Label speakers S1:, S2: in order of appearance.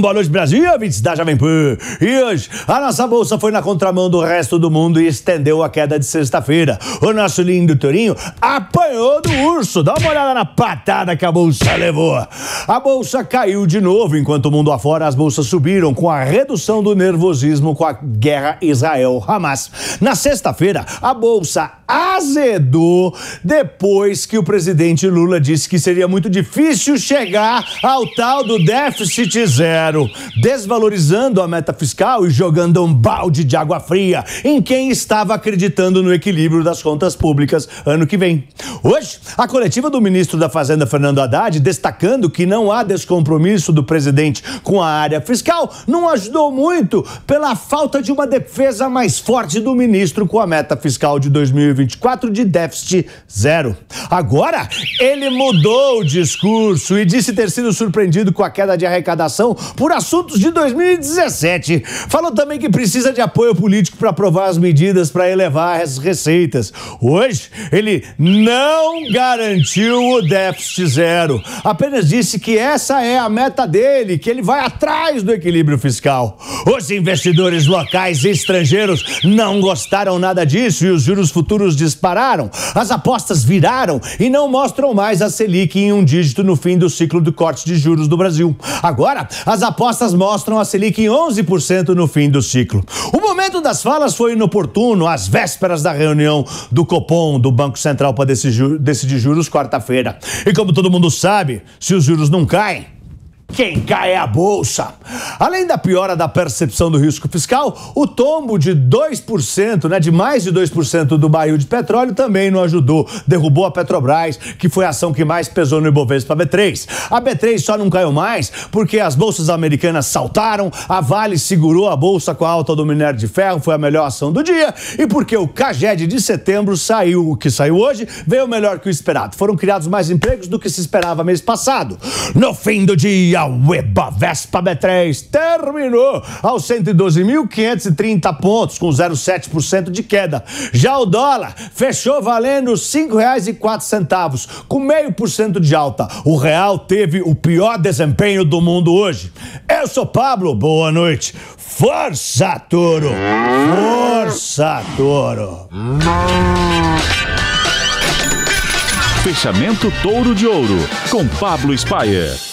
S1: Boa noite, Brasil, ouvintes da Jovem Pan. E hoje, a nossa bolsa foi na contramão do resto do mundo e estendeu a queda de sexta-feira. O nosso lindo Torinho apanhou do urso. Dá uma olhada na patada que a bolsa levou. A bolsa caiu de novo, enquanto o mundo afora as bolsas subiram com a redução do nervosismo com a guerra Israel-Hamas. Na sexta-feira, a bolsa azedou depois que o presidente Lula disse que seria muito difícil chegar ao tal do déficit zero, desvalorizando a meta fiscal e jogando um balde de água fria em quem estava acreditando no equilíbrio das contas públicas ano que vem. Hoje, a coletiva do ministro da Fazenda, Fernando Haddad, destacando que não há descompromisso do presidente com a área fiscal, não ajudou muito pela falta de uma defesa mais forte do ministro com a meta fiscal de 2020 2024 de déficit zero. Agora, ele mudou o discurso e disse ter sido surpreendido com a queda de arrecadação por assuntos de 2017. Falou também que precisa de apoio político para aprovar as medidas para elevar as receitas. Hoje, ele não garantiu o déficit zero. Apenas disse que essa é a meta dele, que ele vai atrás do equilíbrio fiscal. Os investidores locais e estrangeiros não gostaram nada disso e os juros futuros juros dispararam, as apostas viraram e não mostram mais a Selic em um dígito no fim do ciclo de corte de juros do Brasil. Agora, as apostas mostram a Selic em 11% no fim do ciclo. O momento das falas foi inoportuno, às vésperas da reunião do Copom, do Banco Central, para decidir juros quarta-feira. E como todo mundo sabe, se os juros não caem, quem cai é a bolsa. Além da piora da percepção do risco fiscal, o tombo de 2%, né, de mais de 2% do barril de petróleo também não ajudou. Derrubou a Petrobras, que foi a ação que mais pesou no Ibovespa B3. A B3 só não caiu mais porque as bolsas americanas saltaram, a Vale segurou a bolsa com a alta do minério de ferro, foi a melhor ação do dia, e porque o CAGED de setembro saiu, o que saiu hoje, veio melhor que o esperado. Foram criados mais empregos do que se esperava mês passado. No fim do dia, o Ibovespa B3 terminou aos 112.530 pontos, com 0,7% de queda. Já o dólar fechou valendo R$ 5,04, com meio por cento de alta. O real teve o pior desempenho do mundo hoje. Eu sou Pablo, boa noite. Força, Toro! Força, Toro!
S2: Fechamento Touro de Ouro, com Pablo Spayer.